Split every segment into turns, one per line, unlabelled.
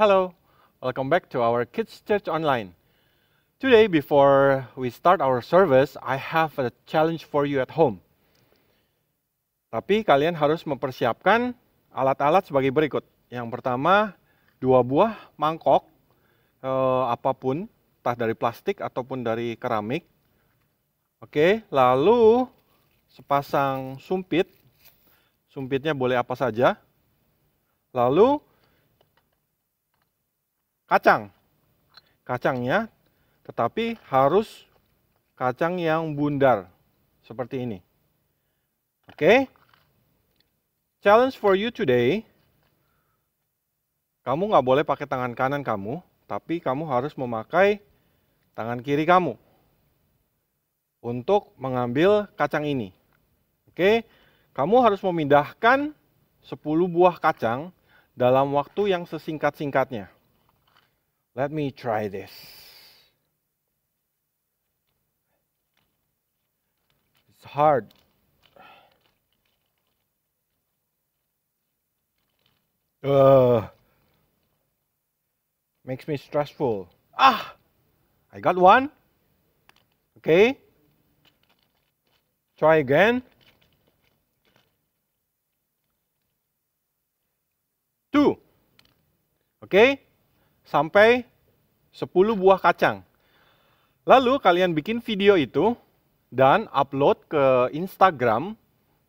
Hello, welcome back to our Kids Church Online. Today, before we start our service, I have a challenge for you at home. Tapi kalian harus mempersiapkan alat-alat sebagai berikut. Yang pertama, dua buah mangkok, eh, apa pun, entah dari plastik ataupun dari keramik. Oke, lalu sepasang sumpit. Sumpitnya boleh apa saja. Lalu kacang. Kacangnya tetapi harus kacang yang bundar seperti ini. Oke. Challenge for you today. Kamu nggak boleh pakai tangan kanan kamu, tapi kamu harus memakai tangan kiri kamu untuk mengambil kacang ini. Oke, kamu harus memindahkan 10 buah kacang dalam waktu yang sesingkat-singkatnya. Let me try this. It's hard. Uh, makes me stressful. Ah, I got one. Okay. Try again. Two. Okay sampai 10 buah kacang. Lalu kalian bikin video itu dan upload ke Instagram.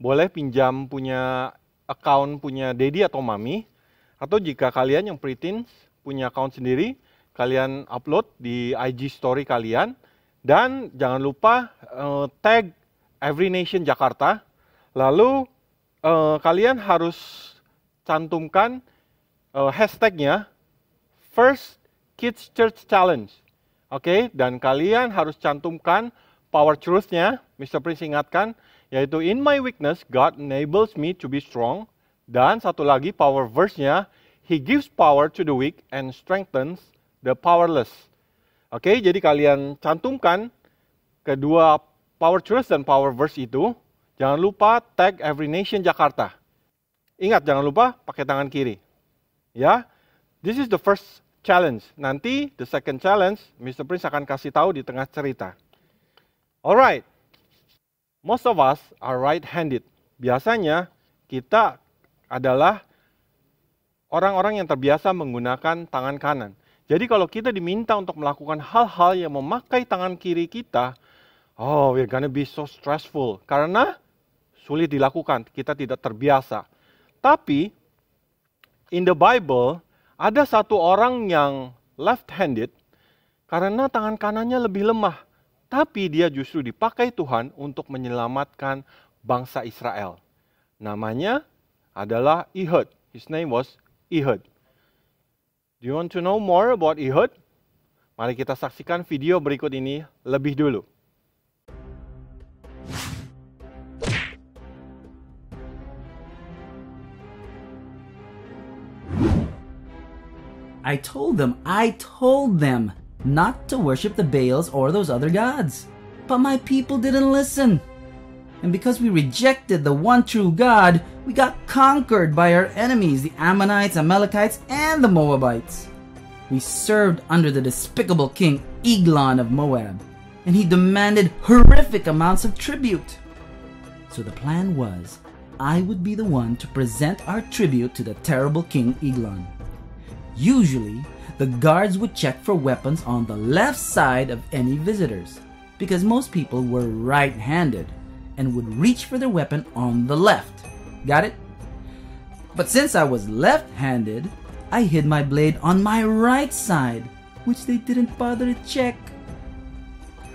Boleh pinjam punya account punya Dedi atau Mami. Atau jika kalian yang preteen punya account sendiri, kalian upload di IG story kalian. Dan jangan lupa uh, tag Every Nation Jakarta. Lalu uh, kalian harus cantumkan uh, hashtagnya First Kids Church Challenge. Oke, okay? dan kalian harus cantumkan power truth-nya, Mr. Prince ingatkan, yaitu in my weakness God enables me to be strong. Dan satu lagi power verse-nya, He gives power to the weak and strengthens the powerless. Oke, jadi kalian cantumkan kedua power truth dan power verse itu. Jangan lupa tag Every Nation Jakarta. Ingat, jangan lupa pakai tangan kiri. Ya, This is the first challenge. Nanti the second challenge, Mr. Prince akan kasih tahu di tengah cerita. Alright, most of us are right-handed. Biasanya kita adalah orang-orang yang terbiasa menggunakan tangan kanan. Jadi kalau kita diminta untuk melakukan hal-hal yang memakai tangan kiri kita, oh we're gonna be so stressful. Karena sulit dilakukan, kita tidak terbiasa. Tapi, in the Bible, ada satu orang yang left-handed karena tangan kanannya lebih lemah, tapi dia justru dipakai Tuhan untuk menyelamatkan bangsa Israel. Namanya adalah Ehud. His name was Ehud. Do you want to know more about Ehud? Mari kita saksikan video berikut ini lebih dulu.
I told them, I told them not to worship the Baals or those other gods. But my people didn't listen. And because we rejected the one true God, we got conquered by our enemies, the Ammonites, Amalekites, and the Moabites. We served under the despicable king Eglon of Moab, and he demanded horrific amounts of tribute. So the plan was I would be the one to present our tribute to the terrible king Eglon. Usually, the guards would check for weapons on the left side of any visitors, because most people were right handed and would reach for their weapon on the left. Got it? But since I was left handed, I hid my blade on my right side, which they didn't bother to check.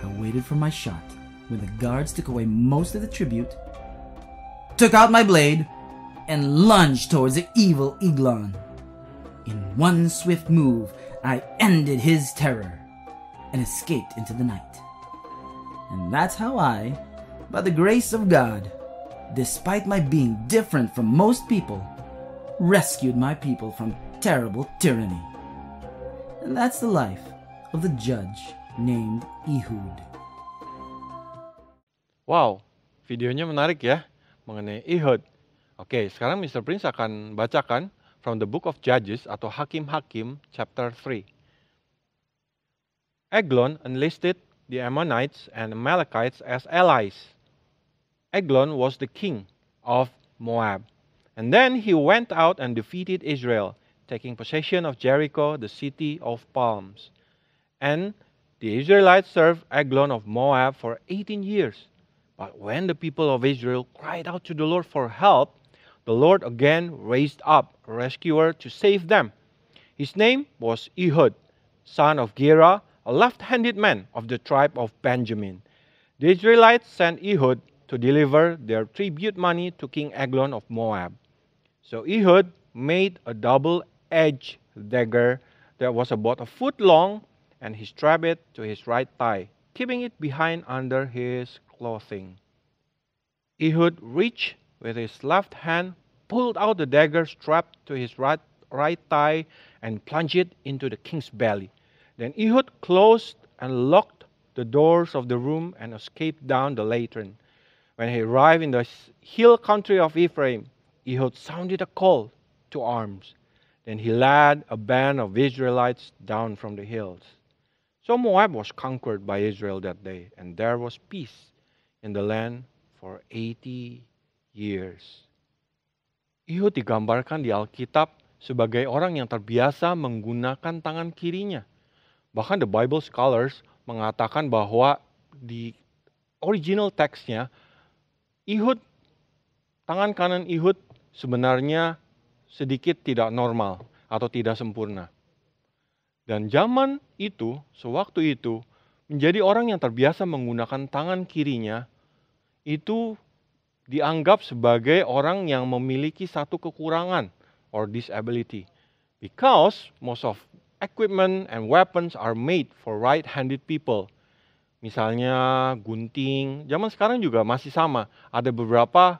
I waited for my shot when the guards took away most of the tribute, took out my blade, and lunged towards the evil Eglon. In one swift move, I ended his terror and escaped into the night. And that's how I, by the grace of God, despite my being different from most people, rescued my people from terrible tyranny. And that's the life of the judge named Ehud.
Wow, videonya menarik ya mengenai Ehud. Oke, sekarang Mr. Prince akan bacakan from the book of Judges atau Hakim-Hakim chapter 3. Eglon enlisted the Ammonites and Amalekites as allies. Eglon was the king of Moab. And then he went out and defeated Israel, taking possession of Jericho, the city of palms. And the Israelites served Eglon of Moab for 18 years. But when the people of Israel cried out to the Lord for help, the Lord again raised up a rescuer to save them. His name was Ehud, son of Gera, a left handed man of the tribe of Benjamin. The Israelites sent Ehud to deliver their tribute money to King Eglon of Moab. So Ehud made a double edged dagger that was about a foot long, and he strapped it to his right thigh, keeping it behind under his clothing. Ehud reached with his left hand, pulled out the dagger strapped to his right, right thigh, and plunged it into the king's belly. Then Ehud closed and locked the doors of the room and escaped down the latrine. When he arrived in the hill country of Ephraim, Ehud sounded a call to arms. Then he led a band of Israelites down from the hills. So Moab was conquered by Israel that day, and there was peace in the land for 80 years. Ehud digambarkan di Alkitab sebagai orang yang terbiasa menggunakan tangan kirinya. Bahkan the Bible scholars mengatakan bahwa di original teksnya Ehud tangan kanan Ehud sebenarnya sedikit tidak normal atau tidak sempurna. Dan zaman itu, sewaktu itu, menjadi orang yang terbiasa menggunakan tangan kirinya itu dianggap sebagai orang yang memiliki satu kekurangan or disability. Because most of equipment and weapons are made for right-handed people. Misalnya gunting, zaman sekarang juga masih sama. Ada beberapa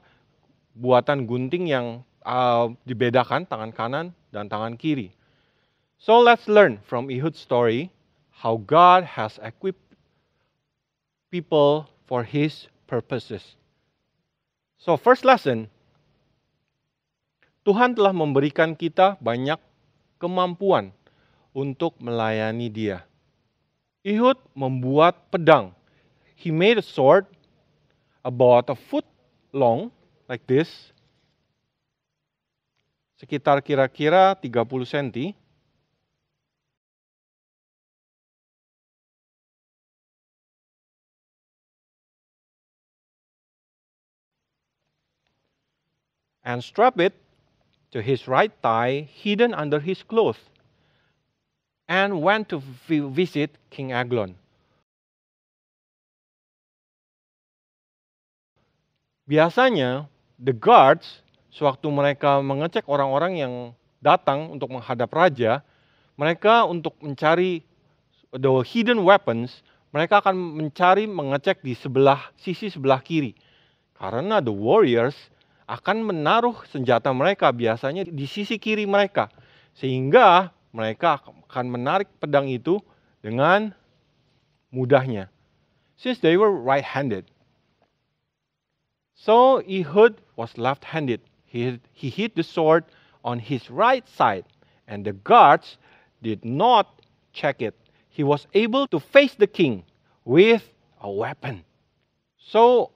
buatan gunting yang uh, dibedakan tangan kanan dan tangan kiri. So let's learn from Ehud's story how God has equipped people for his purposes. So first lesson, Tuhan telah memberikan kita banyak kemampuan untuk melayani dia. Ehud membuat pedang. He made a sword about a foot long, like this, sekitar kira-kira 30 cm. And strap it to his right thigh, hidden under his clothes, and went to visit King Aglon. Biasanya, the guards sewaktu mereka mengecek orang-orang yang datang untuk menghadap raja, mereka untuk mencari the hidden weapons, mereka akan mencari mengecek di sebelah sisi sebelah kiri. Karena the warriors akan menaruh senjata mereka biasanya di sisi kiri mereka. Sehingga mereka akan menarik pedang itu dengan mudahnya. Since they were right-handed. So Ehud was left-handed. He, he hit the sword on his right side, and the guards did not check it. He was able to face the king with a weapon. So,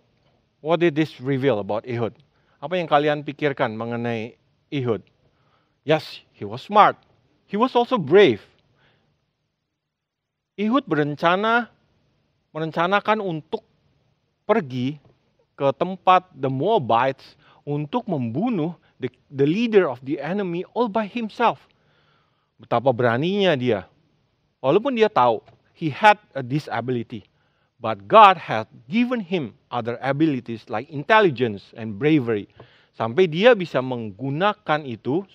what did this reveal about Ehud? Apa yang kalian pikirkan mengenai Ehud? Yes, he was smart. He was also brave. Ehud berencana merencanakan untuk pergi ke tempat the Moabites untuk membunuh the, the leader of the enemy all by himself. Betapa beraninya dia. Walaupun dia tahu he had a disability, but God had given him other abilities like intelligence and bravery. Sampai dia bisa menggunakan itu,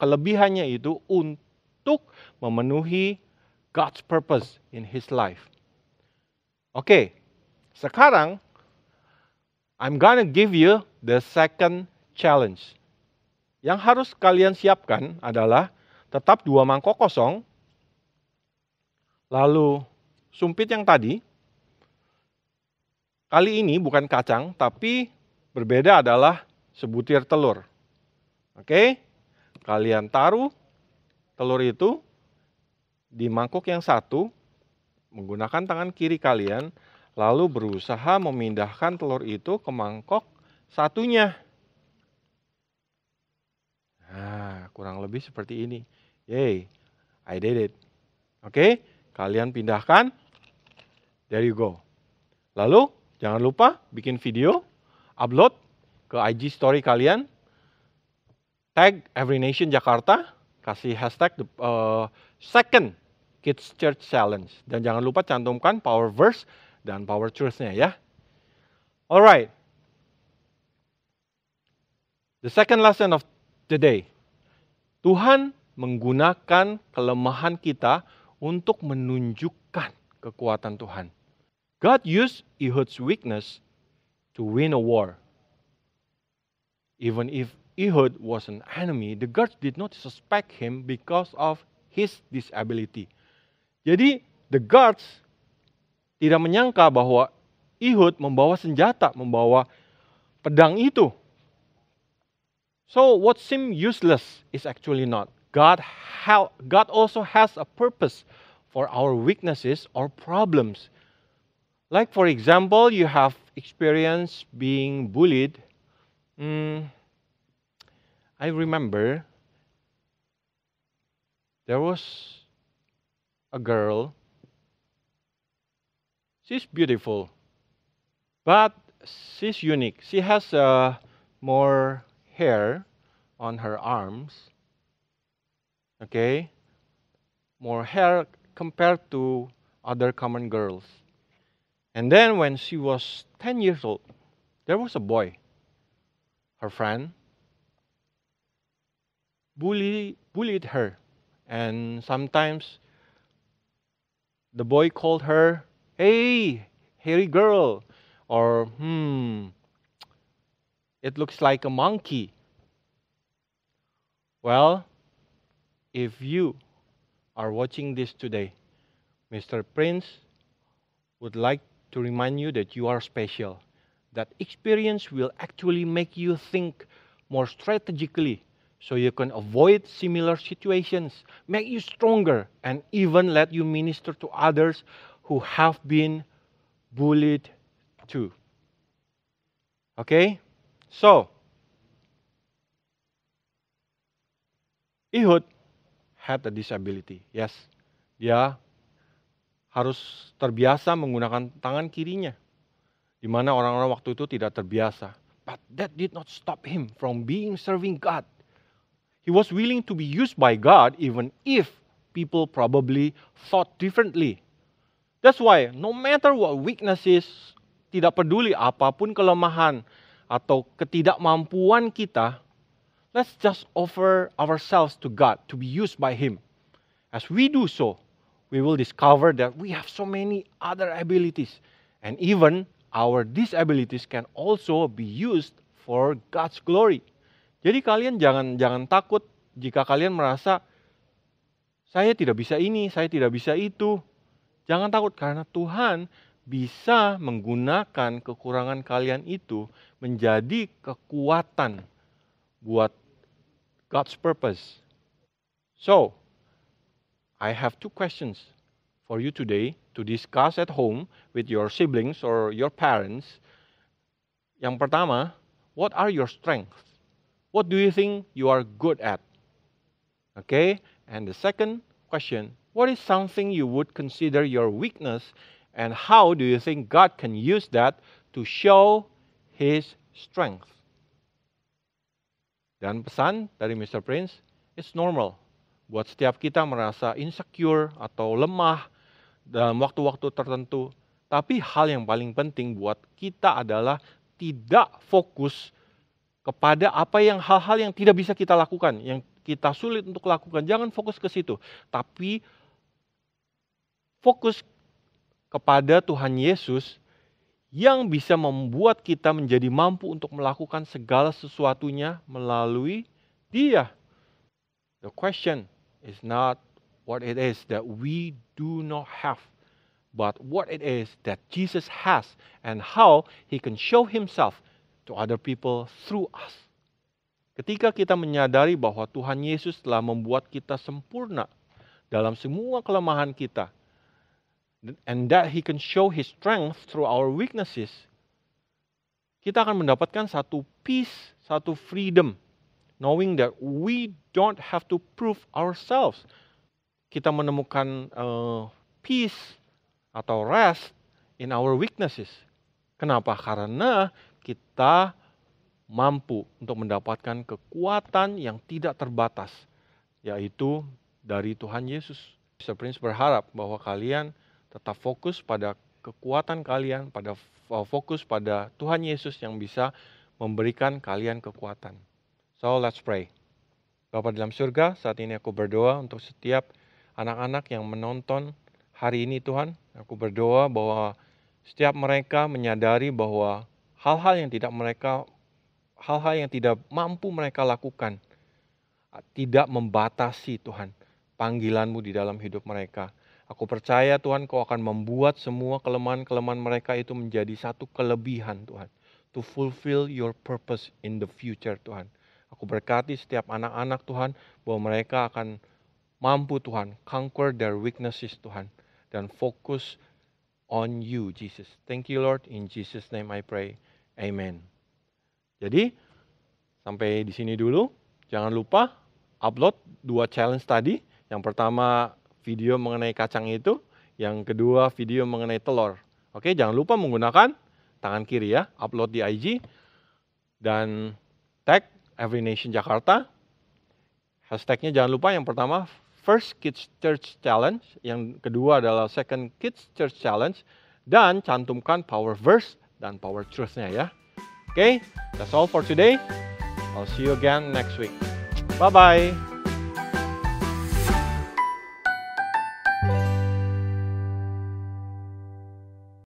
kelebihannya itu untuk memenuhi God's purpose in his life. Oke, okay, sekarang I'm gonna give you the second challenge. Yang harus kalian siapkan adalah tetap dua mangkok kosong, Lalu sumpit yang tadi, kali ini bukan kacang, tapi berbeda adalah sebutir telur. Oke, kalian taruh telur itu di mangkuk yang satu, menggunakan tangan kiri kalian, lalu berusaha memindahkan telur itu ke mangkok satunya. Nah, kurang lebih seperti ini. Yay, I did it. Oke, kalian pindahkan. There you go. Lalu, jangan lupa bikin video, upload ke IG story kalian, tag Every Nation Jakarta, kasih hashtag the uh, second Kids Church Challenge. Dan jangan lupa cantumkan power verse dan power truth-nya ya. Alright. The second lesson of the day. Tuhan menggunakan kelemahan kita untuk menunjukkan kekuatan Tuhan. God used Ehud's weakness to win a war. Even if Ehud was an enemy, the guards did not suspect him because of his disability. Jadi, the guards tidak menyangka bahwa Ehud membawa senjata, membawa pedang itu. So what seems useless is actually not. God, God also has a purpose for our weaknesses or problems. Like, for example, you have experienced being bullied. Mm, I remember there was a girl. She's beautiful, but she's unique. She has uh, more hair on her arms okay, more hair compared to other common girls. And then when she was 10 years old, there was a boy, her friend, bully, bullied her. And sometimes the boy called her, hey, hairy girl, or hmm, it looks like a monkey. Well, if you are watching this today, Mr. Prince would like to remind you that you are special. That experience will actually make you think more strategically so you can avoid similar situations, make you stronger, and even let you minister to others who have been bullied too. Okay? So, Ehud had a disability. Yes, dia harus terbiasa menggunakan tangan kirinya. Di mana orang-orang waktu itu tidak terbiasa. But that did not stop him from being serving God. He was willing to be used by God even if people probably thought differently. That's why no matter what weaknesses, tidak peduli apapun kelemahan atau ketidakmampuan kita, let's just offer ourselves to God to be used by Him. As we do so, we will discover that we have so many other abilities, and even our disabilities can also be used for God's glory. Jadi kalian jangan jangan takut jika kalian merasa saya tidak bisa ini, saya tidak bisa itu. Jangan takut karena Tuhan bisa menggunakan kekurangan kalian itu menjadi kekuatan buat God's purpose. So, I have two questions for you today to discuss at home with your siblings or your parents. Yang pertama, what are your strengths? What do you think you are good at? Okay? And the second question, what is something you would consider your weakness and how do you think God can use that to show his strength? Dan pesan dari Mr. Prince, it's normal buat setiap kita merasa insecure atau lemah dalam waktu-waktu tertentu. Tapi hal yang paling penting buat kita adalah tidak fokus kepada apa yang hal-hal yang tidak bisa kita lakukan, yang kita sulit untuk lakukan. Jangan fokus ke situ, tapi fokus kepada Tuhan Yesus yang bisa membuat kita menjadi mampu untuk melakukan segala sesuatunya melalui Dia. The question is not what it is that we do not have, but what it is that Jesus has and how he can show himself to other people through us. Ketika kita menyadari bahwa Tuhan Yesus telah membuat kita sempurna dalam semua kelemahan kita, and that he can show his strength through our weaknesses, kita akan mendapatkan satu peace, satu freedom, knowing that we don't have to prove ourselves. Kita menemukan uh, peace atau rest in our weaknesses. Kenapa? Karena kita mampu untuk mendapatkan kekuatan yang tidak terbatas, yaitu dari Tuhan Yesus. Mr. Prince berharap bahwa kalian tetap fokus pada kekuatan kalian, pada fokus pada Tuhan Yesus yang bisa memberikan kalian kekuatan. So let's pray. Bapak dalam surga, saat ini aku berdoa untuk setiap anak-anak yang menonton hari ini Tuhan. Aku berdoa bahwa setiap mereka menyadari bahwa hal-hal yang tidak mereka hal-hal yang tidak mampu mereka lakukan tidak membatasi Tuhan panggilanmu di dalam hidup mereka. Aku percaya Tuhan kau akan membuat semua kelemahan-kelemahan mereka itu menjadi satu kelebihan Tuhan. To fulfill your purpose in the future Tuhan. Aku berkati setiap anak-anak Tuhan bahwa mereka akan mampu Tuhan conquer their weaknesses Tuhan dan fokus on you Jesus. Thank you Lord in Jesus name I pray. Amen. Jadi sampai di sini dulu. Jangan lupa upload dua challenge tadi. Yang pertama video mengenai kacang itu, yang kedua video mengenai telur. Oke, jangan lupa menggunakan tangan kiri ya, upload di IG dan tag Every Nation Jakarta. Hashtagnya jangan lupa yang pertama First Kids Church Challenge, yang kedua adalah Second Kids Church Challenge, dan cantumkan power verse dan power truth-nya ya. Oke, okay, that's all for today. I'll see you again next week. Bye-bye.